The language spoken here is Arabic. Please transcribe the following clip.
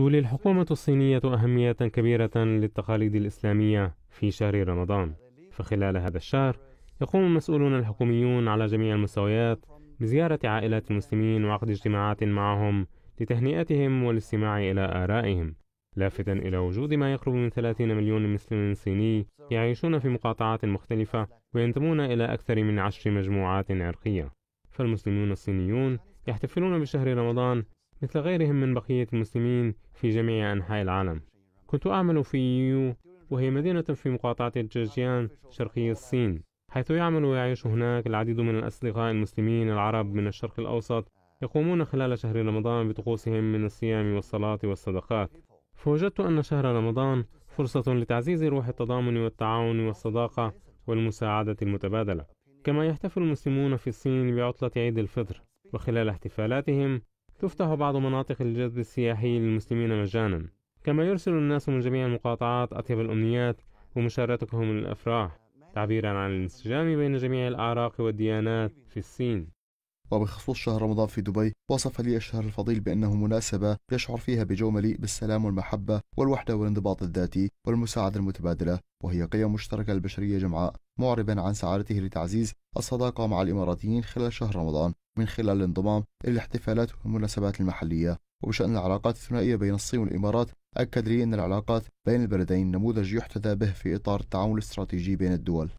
تولي الحكومة الصينية أهمية كبيرة للتقاليد الإسلامية في شهر رمضان. فخلال هذا الشهر يقوم المسؤولون الحكوميون على جميع المستويات بزيارة عائلات المسلمين وعقد اجتماعات معهم لتهنئتهم والاستماع إلى آرائهم. لافتا إلى وجود ما يقرب من 30 مليون مسلم صيني يعيشون في مقاطعات مختلفة وينتمون إلى أكثر من عشر مجموعات عرقية. فالمسلمون الصينيون يحتفلون بشهر رمضان مثل غيرهم من بقية المسلمين في جميع أنحاء العالم. كنت أعمل في يو وهي مدينة في مقاطعة جيجيان شرقي الصين حيث يعمل ويعيش هناك العديد من الأصدقاء المسلمين العرب من الشرق الأوسط يقومون خلال شهر رمضان بطقوسهم من الصيام والصلاة والصدقات. فوجدت أن شهر رمضان فرصة لتعزيز روح التضامن والتعاون والصداقة والمساعدة المتبادلة. كما يحتفل المسلمون في الصين بعطلة عيد الفطر وخلال احتفالاتهم تفتح بعض مناطق الجذب السياحي للمسلمين مجانا. كما يرسل الناس من جميع المقاطعات أطيب الأمنيات ومشاركتهم للأفراح تعبيرا عن الانسجام بين جميع الأعراق والديانات في الصين. وبخصوص شهر رمضان في دبي وصف لي الشهر الفضيل بأنه مناسبة يشعر فيها بجو مليء بالسلام والمحبة والوحدة والانضباط الذاتي والمساعدة المتبادلة وهي قيم مشتركة للبشرية جمعاء معربا عن سعادته لتعزيز الصداقة مع الإماراتيين خلال شهر رمضان من خلال الانضمام إلى الاحتفالات والمناسبات المحلية. وبشأن العلاقات الثنائية بين الصين والإمارات أكد لي أن العلاقات بين البلدين نموذج يحتذى به في إطار التعاون الاستراتيجي بين الدول.